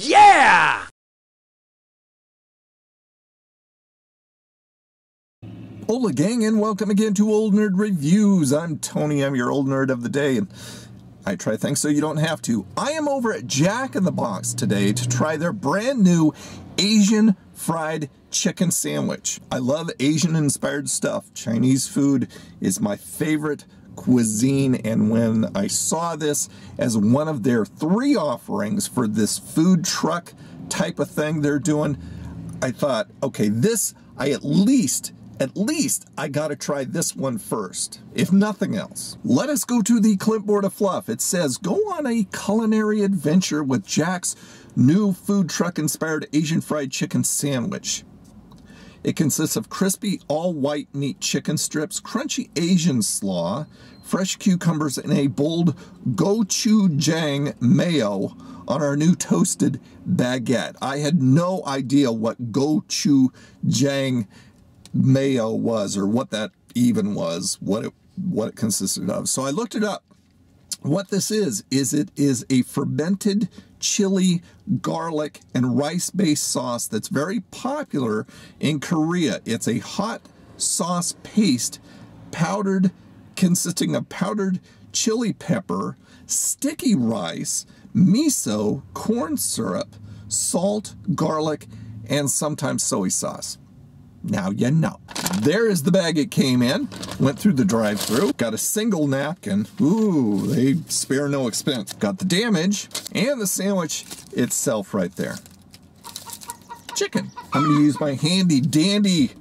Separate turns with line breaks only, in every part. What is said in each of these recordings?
Yeah!
Hola gang and welcome again to Old Nerd Reviews. I'm Tony, I'm your old nerd of the day and I try things so you don't have to. I am over at Jack in the Box today to try their brand new Asian fried chicken sandwich. I love Asian inspired stuff. Chinese food is my favorite cuisine and when I saw this as one of their three offerings for this food truck type of thing they're doing, I thought, okay, this I at least at least I gotta try this one first, if nothing else. Let us go to the clipboard of fluff. It says, go on a culinary adventure with Jack's new food truck inspired Asian fried chicken sandwich. It consists of crispy all white meat chicken strips, crunchy Asian slaw, fresh cucumbers, and a bold gochujang mayo on our new toasted baguette. I had no idea what gochujang mayo was or what that even was, what it what it consisted of. So I looked it up. What this is is it is a fermented chili, garlic, and rice-based sauce that's very popular in Korea. It's a hot sauce paste powdered consisting of powdered chili pepper, sticky rice, miso, corn syrup, salt, garlic, and sometimes soy sauce. Now you know. There is the bag it came in. Went through the drive through Got a single napkin. Ooh, they spare no expense. Got the damage and the sandwich itself right there. Chicken. I'm to use my handy dandy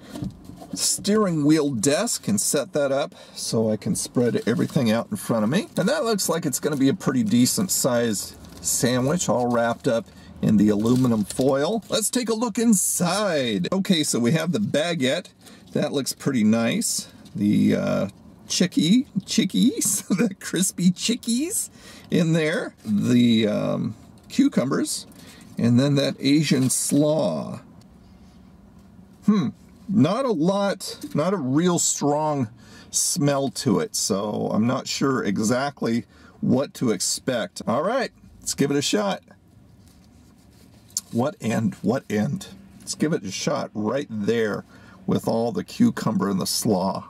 steering wheel desk and set that up so I can spread everything out in front of me. And that looks like it's going to be a pretty decent sized sandwich all wrapped up in the aluminum foil. Let's take a look inside. Okay, so we have the baguette. That looks pretty nice. The uh, chicky, chickies, the crispy chickies in there. The um, cucumbers. And then that Asian slaw. Hmm, not a lot, not a real strong smell to it. So I'm not sure exactly what to expect. All right, let's give it a shot. What end? What end? Let's give it a shot right there with all the cucumber and the slaw.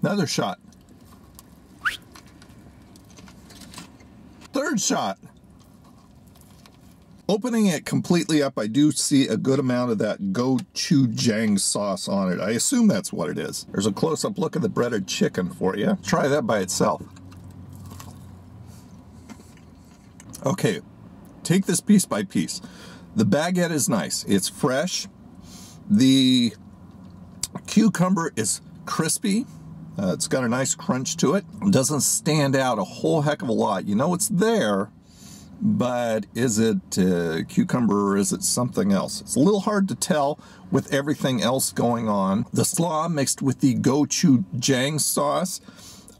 Another shot. Third shot. Opening it completely up, I do see a good amount of that gochujang sauce on it. I assume that's what it is. There's a close-up look at the breaded chicken for you. Try that by itself. Okay, take this piece by piece. The baguette is nice. It's fresh. The cucumber is crispy. Uh, it's got a nice crunch to it. it. Doesn't stand out a whole heck of a lot. You know it's there, but is it uh, cucumber or is it something else? It's a little hard to tell with everything else going on. The slaw mixed with the gochujang sauce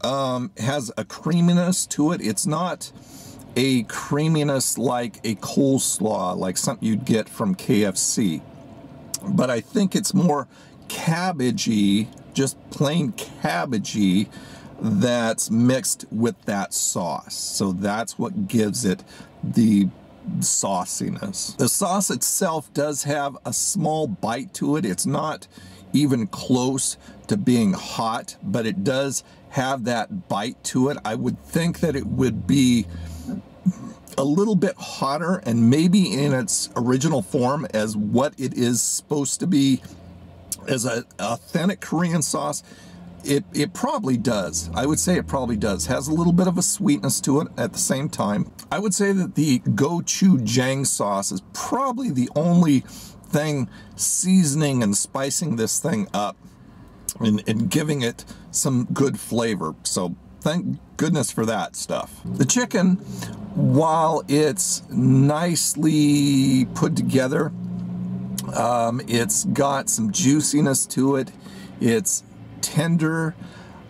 um, has a creaminess to it. It's not a creaminess like a coleslaw, like something you'd get from KFC. But I think it's more cabbagey, just plain cabbagey, that's mixed with that sauce. So that's what gives it the sauciness. The sauce itself does have a small bite to it. It's not even close to being hot, but it does have that bite to it. I would think that it would be a little bit hotter and maybe in its original form as what it is supposed to be as an authentic Korean sauce, it, it probably does. I would say it probably does. Has a little bit of a sweetness to it at the same time. I would say that the gochujang sauce is probably the only thing seasoning and spicing this thing up and, and giving it some good flavor. So thank goodness for that stuff. The chicken, while it's nicely put together, um, it's got some juiciness to it. It's tender,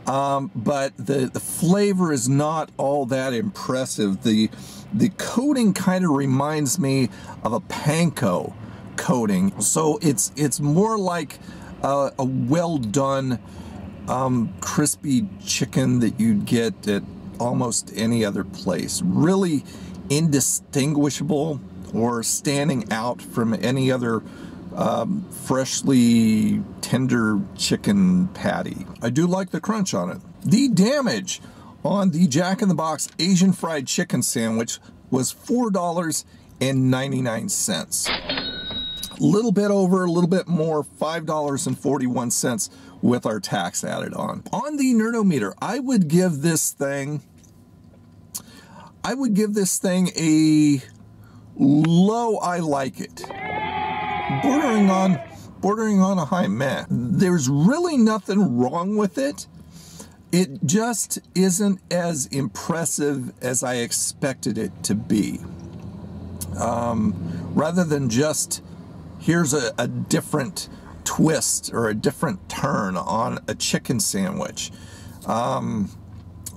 um, but the, the flavor is not all that impressive. The, the coating kind of reminds me of a panko coating. So it's, it's more like a, a well done um, crispy chicken that you'd get at almost any other place. Really indistinguishable or standing out from any other um, freshly tender chicken patty. I do like the crunch on it. The damage on the Jack in the Box Asian fried chicken sandwich was $4.99. Little bit over, a little bit more, $5.41 with our tax added on. On the Nerdometer, I would give this thing, I would give this thing a low I like it. Bordering on, bordering on a high meh. There's really nothing wrong with it. It just isn't as impressive as I expected it to be. Um, rather than just here's a, a different twist or a different turn on a chicken sandwich. Um,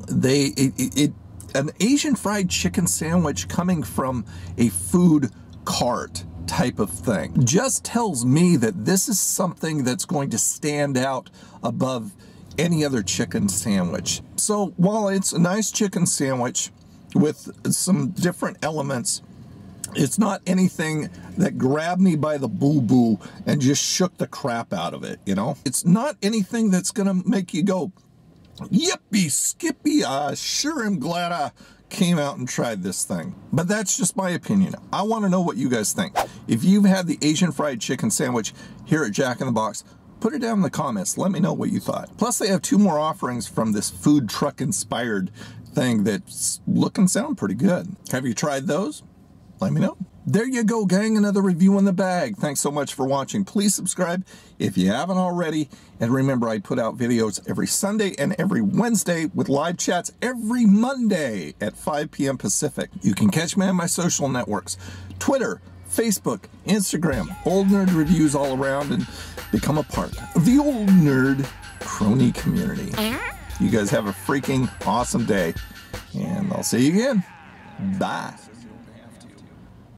they it, it, an Asian fried chicken sandwich coming from a food cart type of thing just tells me that this is something that's going to stand out above any other chicken sandwich. So while it's a nice chicken sandwich with some different elements it's not anything that grabbed me by the boo boo and just shook the crap out of it, you know? It's not anything that's gonna make you go, yippee, skippy, I sure am glad I came out and tried this thing. But that's just my opinion. I wanna know what you guys think. If you've had the Asian fried chicken sandwich here at Jack in the Box, put it down in the comments. Let me know what you thought. Plus, they have two more offerings from this food truck inspired thing that's look and sound pretty good. Have you tried those? Let me know. There you go, gang. Another review in the bag. Thanks so much for watching. Please subscribe if you haven't already. And remember, I put out videos every Sunday and every Wednesday with live chats every Monday at 5 p.m. Pacific. You can catch me on my social networks Twitter, Facebook, Instagram, Old Nerd Reviews all around, and become a part of the Old Nerd Crony community. You guys have a freaking awesome day, and I'll see you again. Bye.